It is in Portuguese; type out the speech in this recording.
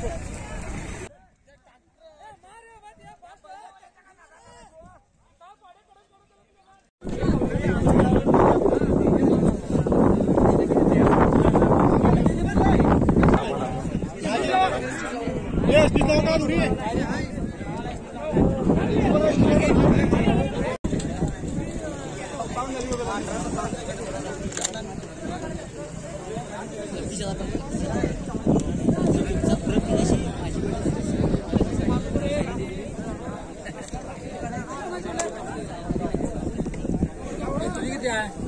Yes, he's not out of here. Bye.